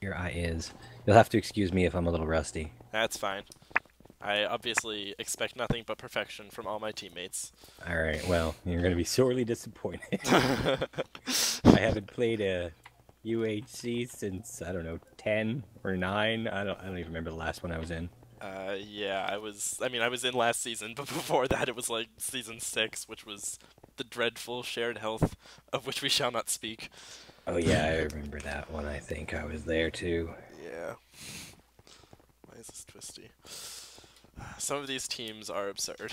Your eye is. You'll have to excuse me if I'm a little rusty. That's fine. I obviously expect nothing but perfection from all my teammates. All right. Well, you're going to be sorely disappointed. I haven't played a UHC since I don't know, ten or nine. I don't. I don't even remember the last one I was in. Uh, yeah, I was. I mean, I was in last season, but before that, it was like season six, which was the dreadful shared health, of which we shall not speak. Oh yeah, I remember that one. I think I was there too. Yeah. Why is this twisty? Some of these teams are absurd.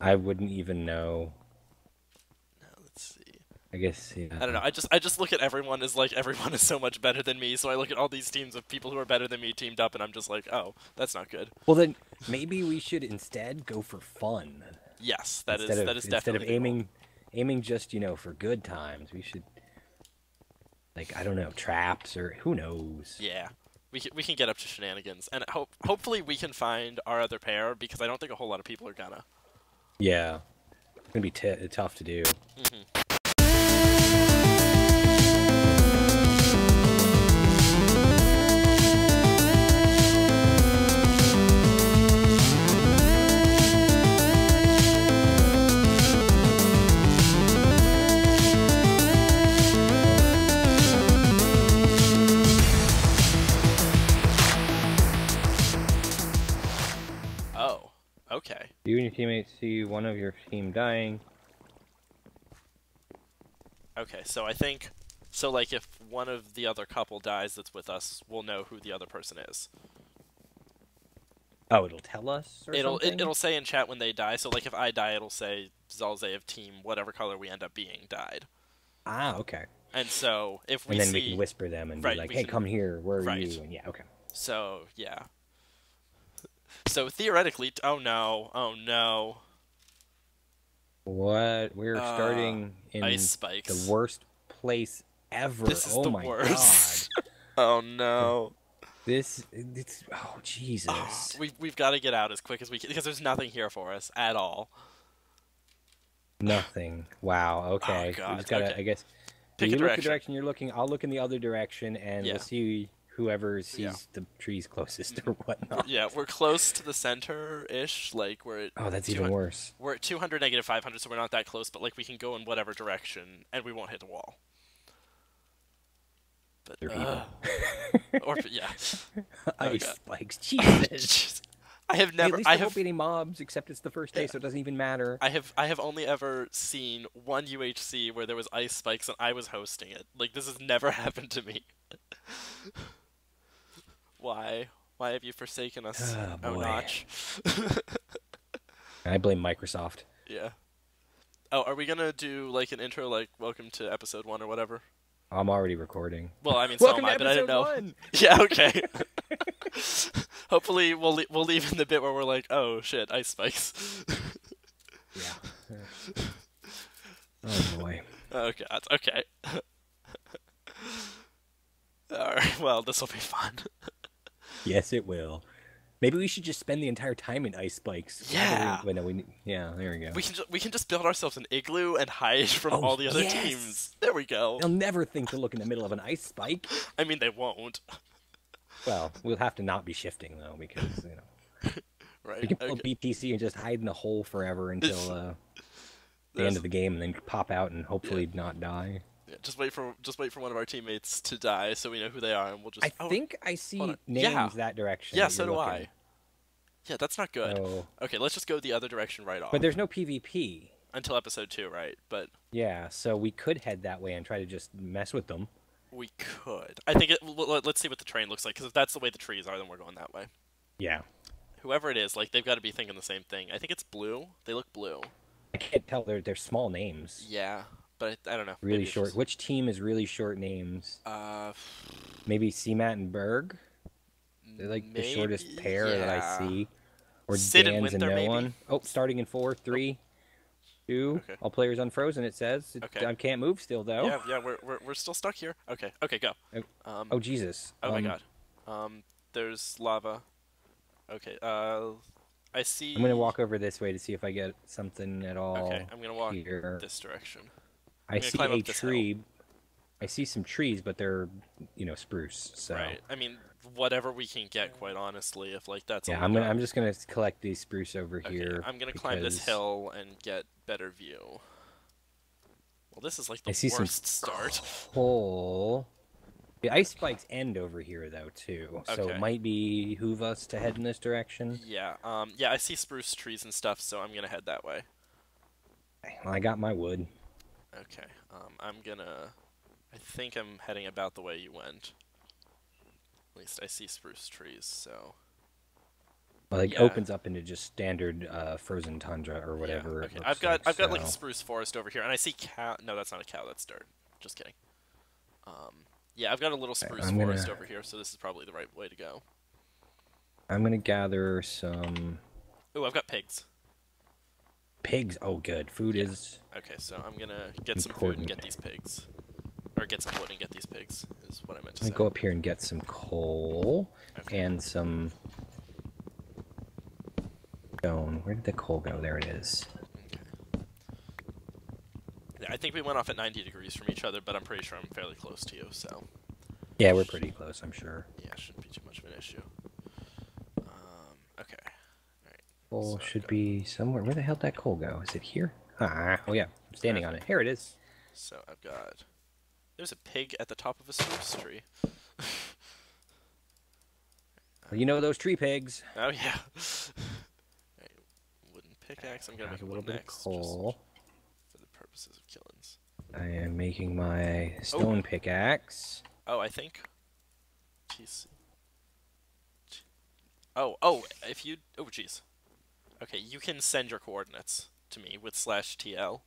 I wouldn't even know. now, let's see. I guess yeah. I don't know. I just I just look at everyone as like everyone is so much better than me. So I look at all these teams of people who are better than me teamed up, and I'm just like, oh, that's not good. Well then, maybe we should instead go for fun. Yes, that is instead of, that is instead definitely of aiming, aiming just you know for good times. We should, like I don't know, traps or who knows. Yeah, we can, we can get up to shenanigans, and hope hopefully we can find our other pair because I don't think a whole lot of people are gonna. Yeah, it's gonna be tough to do. Oh, okay. You and your teammates see one of your team dying. Okay, so I think so. Like, if one of the other couple dies that's with us, we'll know who the other person is. Oh, it'll tell us. Or It'll it, it'll say in chat when they die. So like, if I die, it'll say Xalxe of team whatever color we end up being died. Ah, okay. And so if we and then see, we can whisper them and Right, be like, "Hey, can- come here. Where are right. you?" And yeah, okay. so yeah. So theoretically, t- oh no, oh no, What? We're Uh, starting in ice spikes. the worst place ever. This is oh the my worst. god. oh no. This it's oh Jesus. we we've got to get out as quick as we can because there's nothing here for us at all. Nothing. Wow. Okay. Oh, God, just gotta. okay. I guess. Pick you look direction. the direction you're looking. I'll look in the other direction, and Yeah. we'll see whoever sees Yeah. the trees closest or whatnot. Yeah, we're close to the center-ish. Like we're at Oh, that's even worse. We're at 200 negative 500, so we're not that close. But like we can go in whatever direction, and we won't hit the wall. But They're uh, or yeah, Ice God. spikes. Jesus. I have Hey, never. at least I there won't have. be any mobs, except it's the first day, Yeah. so it doesn't even matter. I have I have only ever seen one UHC where there was ice spikes and I was hosting it. Like this has never happened to me. Why? Why have you forsaken us? Oh, boy. Notch. I blame Microsoft. yeah. Oh, are we gonna do like an intro, like "Welcome to Episode One" or whatever? I'm already recording. Well, I mean, so Welcome am I, but I didn't know. one. Yeah. Okay. Hopefully, we'll le- we'll leave in the bit where we're like, "Oh shit, ice spikes." Yeah. oh boy. oh god. Okay. All right. Well, this will be fun. Yes, it will. Maybe we should just spend the entire time in ice spikes. Yeah. Wait, no, we, yeah, there we go. We can ju- we can just build ourselves an igloo and hide from Oh, all the other yes. teams. There we go. They'll never think to look in the middle of an ice spike. I mean, they won't. Well, we'll have to not be shifting though, because you know Right. we can pull okay. BTC and just hide in the hole forever until uh, the end of the game, and then pop out and hopefully not die. Just wait for just wait for one of our teammates to die, so we know who they are, and we'll just. I oh, think I see names Yeah. that direction. Yeah, that so do looking. I. Yeah, that's not good. So- Okay, let's just go the other direction right off. but there's no PvP. until episode two, right? But Yeah, so we could head that way and try to just mess with them. we could. I think it. Let's see what the train looks like, because if that's the way the trees are, then we're going that way. Yeah. Whoever it is, like they've got to be thinking the same thing. I think it's blue. They look blue. I can't tell. They're they're small names. Yeah, but I, I don't know. Really Maybe short. just- Which team is really short names? Uh, Maybe CMAT and Berg. They're like the shortest maybe- pair that I see. Or Sid and Dan's and Winter, no maybe? one. Oh, starting in four, three, two. Okay. All players unfrozen. It says. It- Okay. I can't move still though. Yeah, yeah, we're, we're we're still stuck here. Okay, okay, go. Oh, Um, Oh Jesus. oh my Um, god. Um, there's lava. Okay. Uh, I see. I'm gonna walk over this way to see if I get something at all. Okay, I'm gonna walk here. this direction. I see a hill. tree. I see some trees, but they're you know spruce. So Right. I mean, whatever we can get, quite honestly. If like that's yeah, I'm gonna. I'm just gonna collect these spruce over Okay, here. I'm gonna climb this hill and get better view. Well, this is like the I see some worst start. Coal. The ice spikes end over here though too, so Okay. it might be behoove us to head in this direction. Yeah. Um. Yeah, I see spruce trees and stuff, so I'm gonna head that way. Well, I got my wood. Okay. Um. I'm gonna. I think I'm heading about the way you went. At least I see spruce trees, so. Well, it Yeah. opens up into just standard uh, frozen tundra or whatever. Yeah. Okay. I've got like, I've got like a spruce forest over here, and I see cow. No, that's not a cow. That's dirt. Just kidding. Um. Yeah, I've got a little spruce I'm forest gonna- over here, so this is probably the right way to go. I'm gonna gather some Ooh, I've got pigs. Pigs. Oh, good. Food is Okay, so I'm gonna get some food and get these pigs. Or get some wood and get these pigs, is what I meant to I'm say. gonna go up here and get some coal Okay. and some stone. Where did the coal go? There it is. Yeah, I think we went off at 90 degrees from each other, but I'm pretty sure I'm fairly close to you, so Yeah, we're pretty close. I'm sure. yeah, shouldn't be too much of an issue. Um, okay. Coal So should got- be somewhere. Where the hell did that coal go? Is it here? Ah, oh yeah, I'm standing on it. Here it is. So I've got. There's a pig at the top of a spruce tree. Well, you know those tree pigs. Oh yeah. Right, Wooden pickaxe. I'm gonna make a little bit of axe coal. for the purposes of killings. I am making my stone pickaxe. Oh, I think. Jeez. Oh, oh, if you. Oh, jeez. Okay, you can send your coordinates to me with slash TL.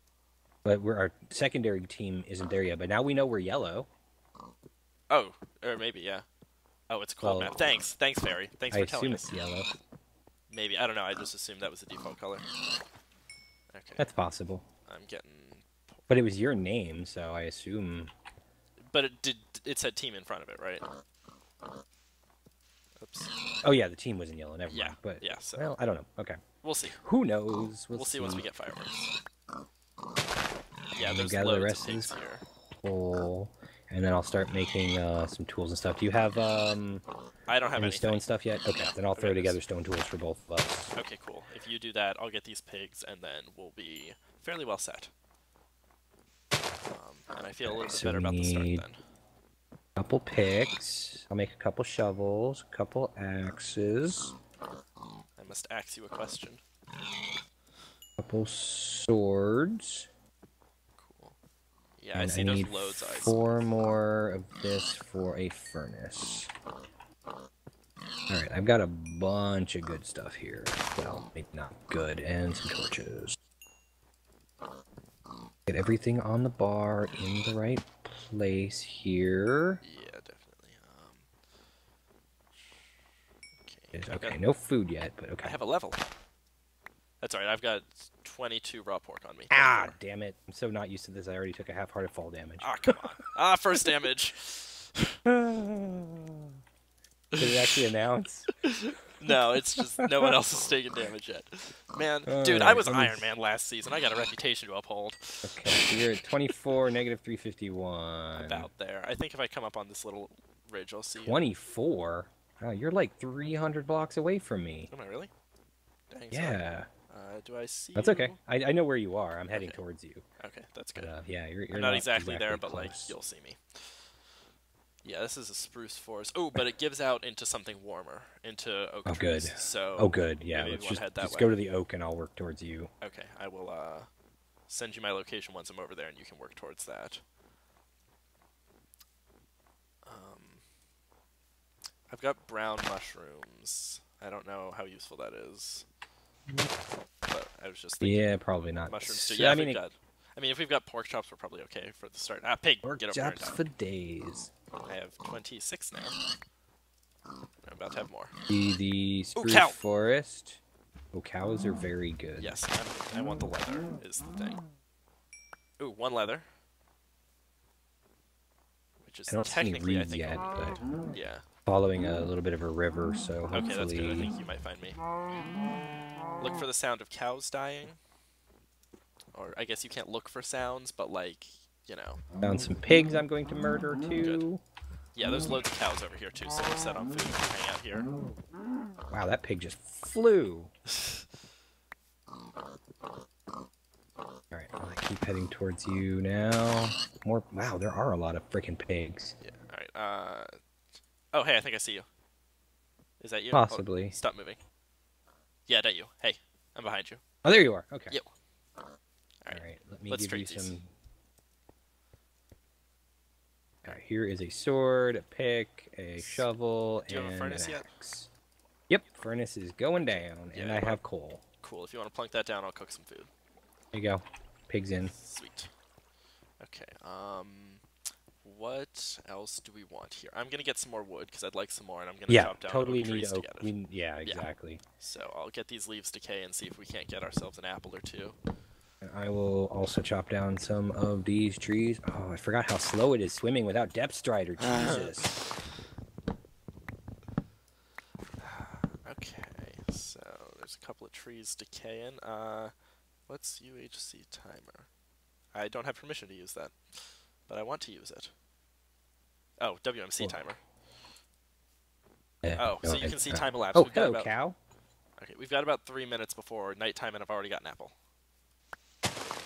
But we're, our secondary team isn't there yet. But now we know we're yellow. Oh, or maybe, yeah. Oh, it's a cold Well, map. Thanks, thanks, Fairy. Thanks I for telling assume it's yellow. Maybe I don't know. I just assumed that was the default color. Okay, That's possible. I'm getting. But it was your name, so I assume. But it did. It said team in front of it, right? Oops. Oh yeah, the team was in yellow. Never Yeah, mind. But yeah, so- well, I don't know. Okay. We'll see. Who knows? We'll, see once we get fireworks. Yeah, there's gather the rest of this here. coal, and then I'll start making uh, some tools and stuff. Do you have um, I don't have any anything. stone stuff yet? Okay, then I'll throw together stone tools for both of us. Okay, cool. If you do that, I'll get these pigs, and then we'll be fairly well set. Um, and I feel a little Okay, bit so better about the start then. Couple picks. I'll make a couple shovels, a couple axes, I must ask you a question. couple swords. Cool. Yeah, I see I those need loads four more of this for a furnace. Alright, I've got a bunch of good stuff here. Well, maybe not good, and some torches. Get everything on the bar in the right place here. Yeah, definitely. Um, okay, Okay, got- no food yet, but okay. I have a level. That's alright. I've got 22 raw pork on me. Ah, 24. damn it. I'm so not used to this. I already took a half-hearted fall damage. Ah, come on. ah, first damage. Did it actually announce? No, it's just no one else has taken damage yet. Man, dude, I was Iron Man last season. I got a reputation to uphold. Okay, so you're at 24, negative 351. About there. I think if I come up on this little ridge, I'll see you. 24? Wow, you're like 300 blocks away from me. Am I really? Dang. Yeah, Uh, do I see that's you? okay. I, I know where you are. I'm heading Okay. towards you. Okay, that's But, good. uh, yeah, you're, you're I'm not, exactly, there, but like you'll see me. Yeah, this is a spruce forest. Oh, but it gives out into something warmer, into oak Oh, trees. good. So Oh, good. Yeah, let's just, just go to the oak and I'll work towards you. Okay, I will uh, send you my location once I'm over there, and you can work towards that. Um, I've got brown mushrooms. I don't know how useful that is, but I was just thinking Yeah, probably not. mushrooms. So, Yeah, I mean, it-. I mean, if we've got pork chops, we're probably okay for the start. Ah, pig, pork get over chops for days. I have 26 now. I'm about to have more. The, the spruce cow. forest. Oh, cows are very good. Yes, I'm, I want the leather, is the thing. Ooh, one leather. Which is I don't see technically, I think, yet, but yeah. following a little bit of a river, so hopefully... Okay, that's good. I think you might find me. Look for the sound of cows dying. Or I guess you can't look for sounds, but like you know. Found some pigs I'm going to murder too. Yeah, there's loads of cows over here too, so we'll set on food and hang out here. Wow, that pig just flew. Alright, I'll keep heading towards you now. More. Wow, there are a lot of freaking pigs. Yeah. All right. Uh. Oh, hey, I think I see you. Is that you? Oh, Possibly. stop moving. Yeah, that you. Hey, I'm behind you. Oh, there you are. Okay. Yep. All right. Alright, let me Let's give you these. some. Alright, here is a sword, a pick, a shovel, Do you have a furnace an yet? axe. Yep, furnace is going down, and I have coal. Cool. If you want to plunk that down, I'll cook some food. There you go. Pigs in. Sweet. Okay. Um. What else do we want here? I'm gonna get some more wood because I'd like some more, and I'm gonna Yeah, chop down totally need oak. together. We, yeah, exactly. So I'll get these leaves decay and see if we can't get ourselves an apple or two. And I will also chop down some of these trees. Oh, I forgot how slow it is swimming without depth strider. Jesus. Okay, so there's a couple of trees decaying. Uh, what's UHC timer? I don't have permission to use that, but I want to use it. Oh, WMC Well, timer. Yeah, Oh, so no, you can see time elapsed. Oh, We've got hello, about- cow. Okay, we've got about three minutes before nighttime, and I've already got an apple.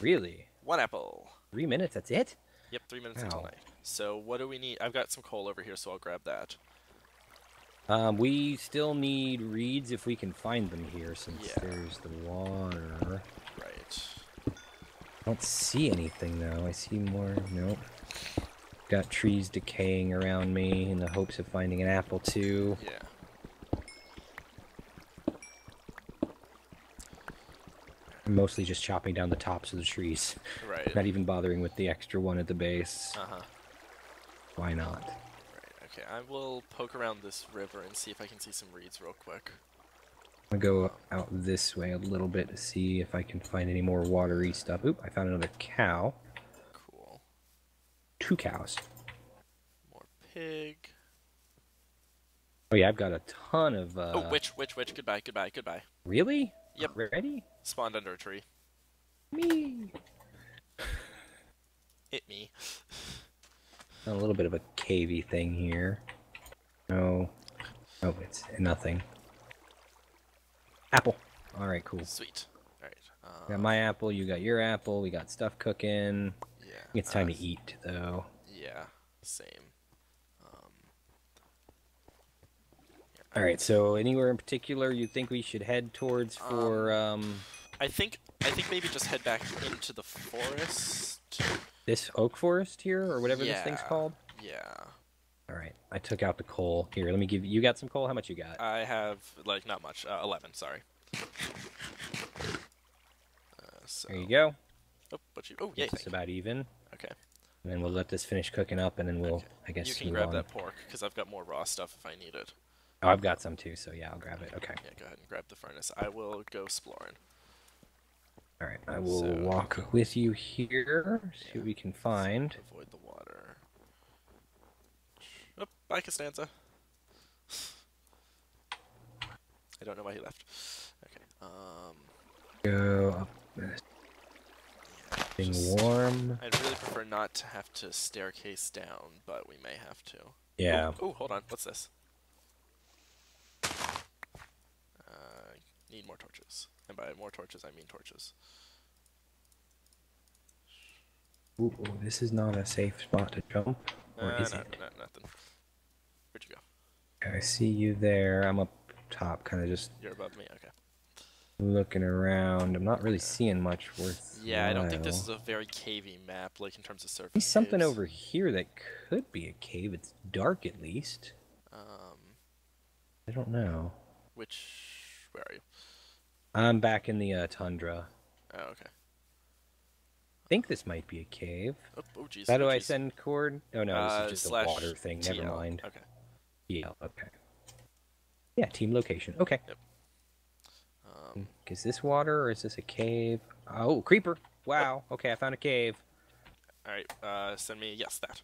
Really? One apple. Three minutes? That's it? Yep, three minutes until night. So what do we need? I've got some coal over here, so I'll grab that. Um, we still need reeds if we can find them here, since Yeah. there's the water. Right. I don't see anything though. I see more. Nope. Got trees decaying around me in the hopes of finding an apple too. Yeah. Mostly just chopping down the tops of the trees. Right. Not even bothering with the extra one at the base. Uh huh. Why not? Right. Okay. I will poke around this river and see if I can see some reeds real quick. I'm gonna go out this way a little bit to see if I can find any more watery stuff. Oop, I found another cow. Cool. Two cows. More pig. Oh yeah, I've got a ton of uh oh, witch, witch, witch. Goodbye, goodbye, goodbye. Really? Yep. Ready? Spawned under a tree. Me. Hit me. A little bit of a cavey thing here. No. Oh, it's nothing. Apple. Alright, cool. Sweet. Alright. Uh, Got my apple, you got your apple, we got stuff cooking. yeah. It's time uh, to eat though. Yeah. Same. Yeah, I Alright, so anywhere in particular you think we should head towards for um I think I think maybe just head back into the forest. this oak forest here or whatever this thing's called? Yeah. Alright, I took out the coal. Here, let me give you you got some coal? How much you got? I have like not much. Uh, Eleven. Sorry. Uh, so, There you go. Oh, but you. Oh, yeah. It's about even. Okay. And then we'll let this finish cooking up and then we'll Okay. I guess You can grab on. that pork because I've got more raw stuff if I need it. Oh, I've got some too, so yeah, I'll grab it. Okay. Yeah, go ahead and grab the furnace. I will go exploring. All right, I will So- walk with you here. See Yeah. what we can find. Avoid the water. Oh, bye, Costanza. I don't know why he left. Okay. Um. Go up this Yeah, just- warm. I'd really prefer not to have to staircase down, but we may have to. Yeah. Oh, hold on. What's this? Uh, need more torches. And by more torches, I mean torches. Ooh, this is not a safe spot to jump. Or Uh, is no, it? no, nothing. Where'd you go? I see you there. I'm up top, kind of just You're above me. Okay. looking around. I'm not really seeing much worth. Yeah, I don't think this is a very cavey map, like in terms of surface. See something caves. over here that could be a cave. It's dark at least. Um, I don't know. which? Where are you? I'm back in the uh, tundra. Oh, okay. I think this might be a cave. Oh, oh jeez. How do oh, I send cord? Oh no, Uh, this is just a water thing. Never mind. Okay. Yeah, okay. Yeah, team location. Okay. Um, Is this water or is this a cave? Oh, creeper. Wow. Okay, I found a cave. all right. Uh, send me yes that.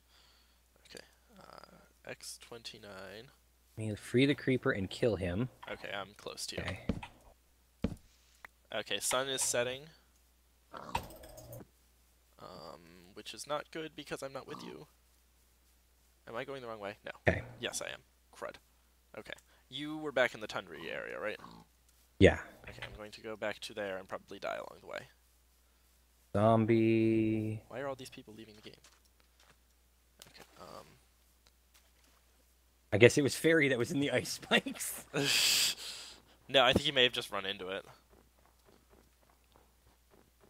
Okay. Uh, X twenty nine. Me free the creeper and kill him. Okay, I'm close to you. Okay. Okay, sun is setting. Um, which is not good because I'm not with you. Am I going the wrong way? No. Okay. Yes, I am. Crud. Okay. You were back in the tundra area, right? Yeah. Okay, I'm going to go back to there and probably die along the way. Zombie. Why are all these people leaving the game? Okay, um... I guess it was Fairy that was in the ice spikes. no, I think he may have just run into it.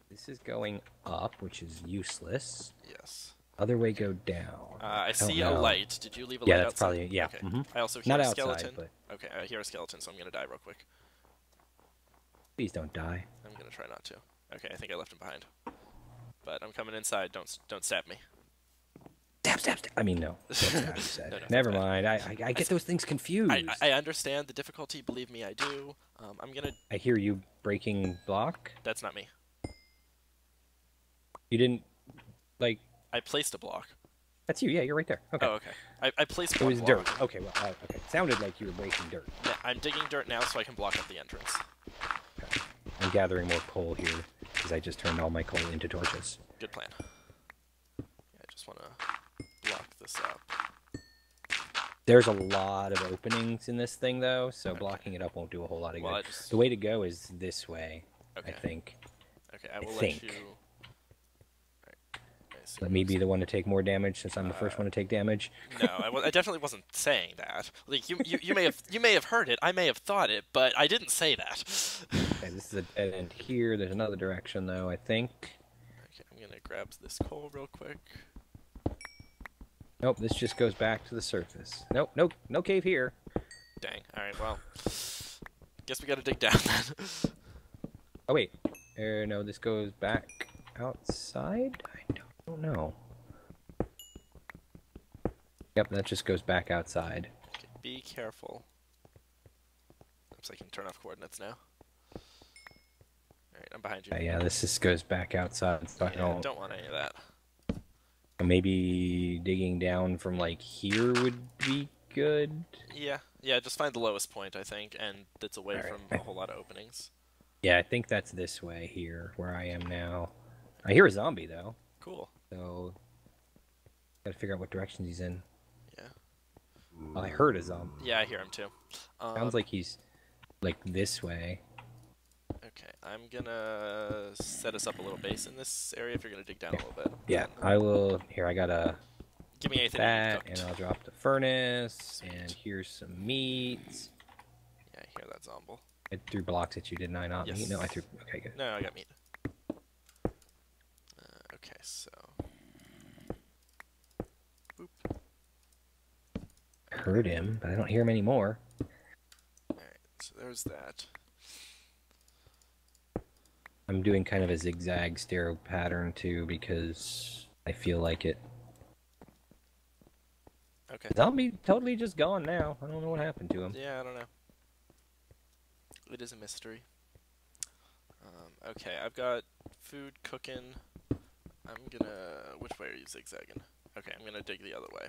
This is going up, which is useless. Yes. Other way go down. Uh, I don't see a light. Did you leave a Yeah, light that's outside? probably- yeah, Okay. mhm. I also hear Not a outside, skeleton. but Okay, I hear a skeleton, so I'm gonna die real quick. please don't die. I'm gonna try not to. Okay, I think I left him behind. But I'm coming inside. Don't don't stab me. Stab, stab, stab. I mean, no. Don't stab, you said. No, no, Never that's mind. I, I, I get those things confused. I, I I understand the difficulty. Believe me, I do. Um, I'm gonna. I hear you breaking block. That's not me. You didn't, like, I placed a block. that's you. Yeah, you're right there. Okay. Oh, okay. I, I placed it was block. dirt. Okay, well, uh, okay. Sounded like you were breaking dirt. Yeah, I'm digging dirt now so I can block up the entrance. Okay. I'm gathering more coal here because I just turned all my coal into torches. Good plan. Yeah, I just want to block this up. There's a lot of openings in this thing, though, so Okay. blocking it up won't do a whole lot of Well, good. just The way to go is this way, okay. I think. Okay, I will think. let you. I Let me be the one to take more damage since I'm the first Uh, one to take damage. No, I, I definitely wasn't saying that. Like you, you, you may have you may have heard it. I may have thought it, but I didn't say that. Okay, this is a dead end here. There's another direction, though, I think. Okay, I'm gonna grab this coal real quick. Nope, this just goes back to the surface. Nope, nope, no cave here. Dang. All right. Well, guess we gotta dig down then. Oh, wait. Er, no, this goes back outside? I don't know. Yep, that just goes back outside. okay, be careful. Oops, I can turn off coordinates now. All right, I'm behind you. Uh, yeah, this just goes back outside. So I Yeah, don't, don't want any of that. Maybe digging down from like here would be good. Yeah, yeah. Just find the lowest point, I think, and it's away right. from a whole lot of openings. Yeah, I think that's this way here, where I am now. I hear a zombie though, Cool. so gotta figure out what directions he's in. Yeah. Oh, I heard a zombie. Yeah, I hear him too. Um, Sounds like he's like this way. Okay, I'm gonna set us up a little base in this area if you're gonna dig down a little bit. Yeah, I will. Here, I got a Give me anything that, and. I'll drop the furnace, and here's some meat. Yeah, I hear that zombie. I threw blocks at you, didn't I? Not Yes. meat. No, I threw. Okay, good. No, I got meat. Uh, okay, so. Boop. I heard him, but I don't hear him anymore. Alright, so there's that. I'm doing kind of a zigzag stereo pattern too because I feel like it. Okay. Zombie totally just gone now. I don't know what happened to him. Yeah, I don't know. It is a mystery. Um, okay, I've got food cooking. I'm gonna. Which way are you zigzagging? Okay, I'm gonna dig the other way.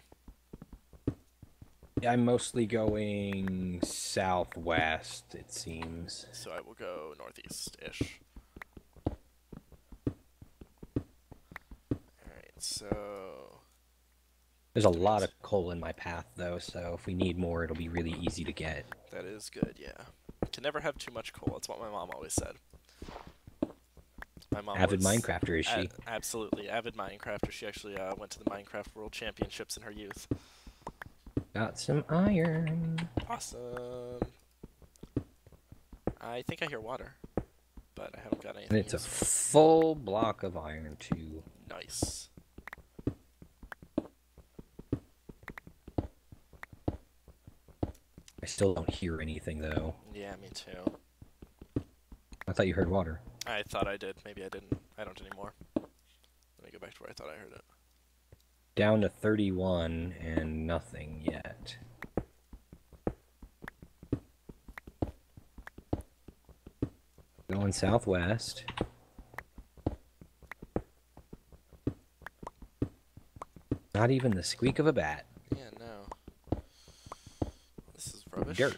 I'm mostly going southwest, it seems. So I will go northeast ish. Alright, so. There's a lot of coal in my path though, so if we need more, it'll be really easy to get. That is good, yeah. Can never have too much coal. That's what my mom always said. My mom Avid Minecrafter, is she? absolutely avid Minecrafter. She actually uh, went to the Minecraft World Championships in her youth. Got some iron. Awesome. I think I hear water, but I haven't got anything. And it's a full block of iron too. nice. I still don't hear anything though. Yeah, me too. I thought you heard water. I thought I did. Maybe I didn't. I don't anymore. Let me go back to where I thought I heard it. Down to 31 and nothing yet. Going southwest. Not even the squeak of a bat. Yeah, no. This is rubbish.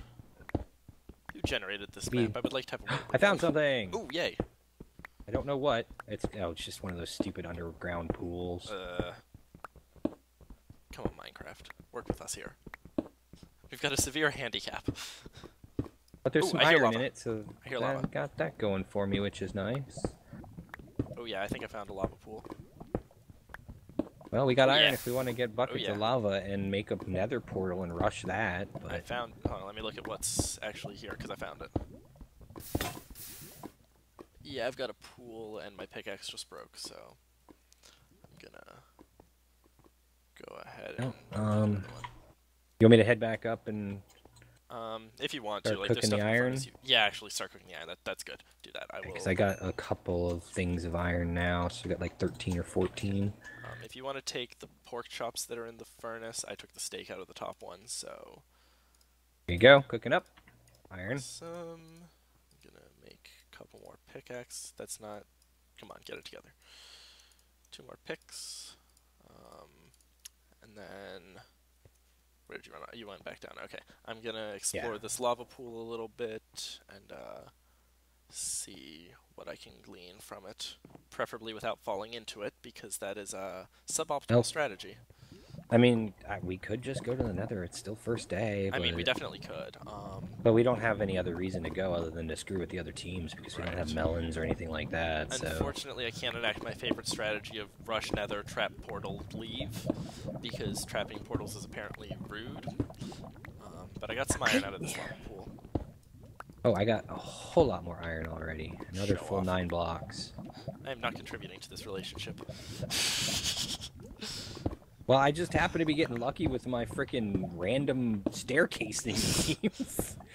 Dirt. Who generated this Me. map? I would like to have a word I found something. Ooh, yay. I I don't know what. It's oh, it's just one of those stupid underground pools. Uh, come on, Minecraft. Work with us here. We've got a severe handicap. But there's Ooh, some I iron lava. in it, so I hear that lava. got that going for me, which is nice. Oh yeah, I think I found a lava pool. Well, we got Oh, iron yeah. if we want to get buckets yeah. of lava and make a nether portal and rush that. I found. Hold on, let me look at what's actually here because I found it. Yeah, I've got a pool and my pickaxe just broke, so I'm gonna go ahead and. Oh, um, you want me to head back up and Um, if you want to, like, there's cooking stuff the in front of iron? you- Yeah, actually, start cooking the iron. That that's good. Do that. I will. because I got a couple of things of iron now, so I got like 13 or 14. If you want to take the pork chops that are in the furnace, I took the steak out of the top one, so There you go, cooking up iron. some. I'm gonna make a couple more pickaxe. That's not. Come on, get it together. Two more picks, um, and then where did you run? Out? You went back down. Okay, I'm gonna explore Yeah. this lava pool a little bit and uh, see what I can glean from it, preferably without falling into it, because that is a suboptimal Nope. strategy. I mean, I, we could just go to the Nether. It's still first day. I mean, we definitely could. Um, But we don't have any other reason to go other than to screw with the other teams because we don't have melons or anything like that. So Unfortunately, I can't enact my favorite strategy of rush nether, trap portal, leave, because trapping portals is apparently rude. Um, but I got some iron out of this lava pool. Oh, I got a whole lot more iron already. Another Show full off. nine blocks. I am not contributing to this relationship. Well, I just happen to be getting lucky with my freaking random staircase thing.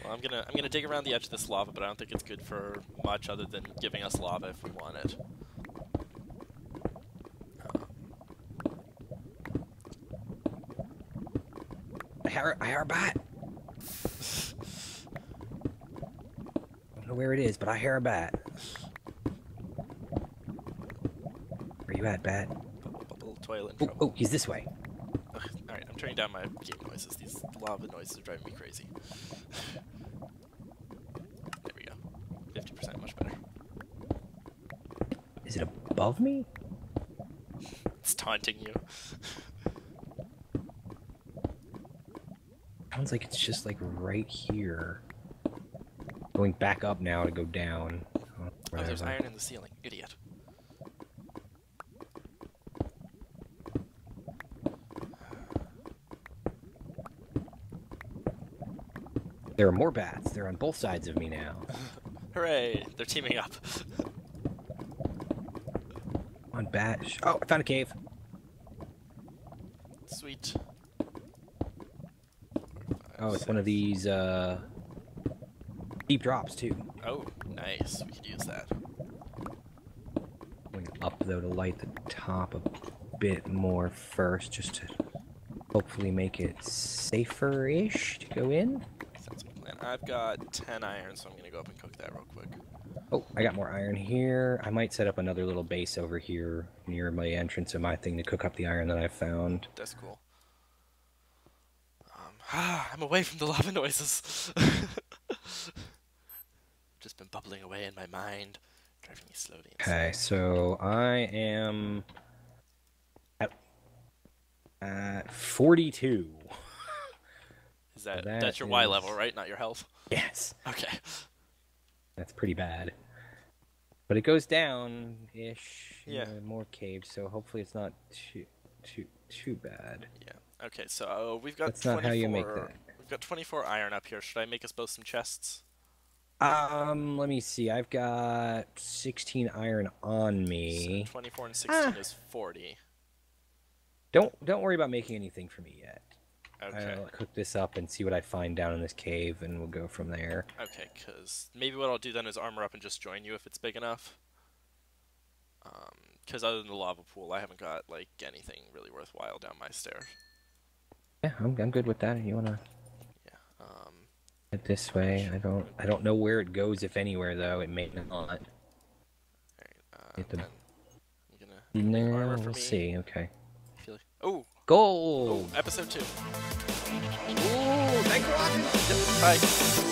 Well, I'm gonna I'm gonna dig around the edge of this lava, but I don't think it's good for much other than giving us lava if we want it. I hear, I hear a bat. I don't know where it is, but I hear a bat. Where you at, bat? Bubble, bubble, toil Oh, oh, he's this way. Alright, I'm turning down my game noises. These lava noises are driving me crazy. there we go. 50% much better. Is it above me? It's taunting you. Sounds like it's just like right here. Going back up now to go down. Oh, Oh, there's iron in the ceiling. Idiot. There are more bats. They're on both sides of me now. Hooray! They're teaming up. On bat. Oh, I found a cave. Sweet. Oh, it's one of these uh deep drops too. Oh, nice. We could use that. Going up though to light the top a bit more first, just to hopefully make it safer-ish to go in. Sounds like plan. I've got 10 iron, so I'm gonna go up and cook that real quick. Oh, I got more iron here. I might set up another little base over here near my entrance of my thing to cook up the iron that I found. That's cool. Um, ah, I'm away from the lava noises. Been bubbling away in my mind, driving me slowly. insane. Okay, so I am at, at 42. Is that, that that's your Y is- level, right? Not your health. Yes, Okay. that's pretty bad. But it goes down ish. Yeah. more caves, so hopefully it's not too too too bad. Yeah. Okay. So we've got. That's not how you make that. We've got 24 iron up here. Should I make us both some chests? Um, let me see. I've got 16 iron on me. So 24 and 16 Ah. is 40. Don't don't worry about making anything for me yet. Okay. I'll cook this up and see what I find down in this cave, and we'll go from there. Okay, because maybe what I'll do then is armor up and just join you if it's big enough. Because other than the lava pool, I haven't got like anything really worthwhile down my stairs. Yeah, I'm I'm good with that. You wanna Yeah. Um, head this way? I don't I don't know where it goes, if anywhere though. It may not. alright, uh, the- I'm gonna No, we'll me. see. Okay. like- oh, Gold. oh, episode two. Ooh, thanks for watching. Bye.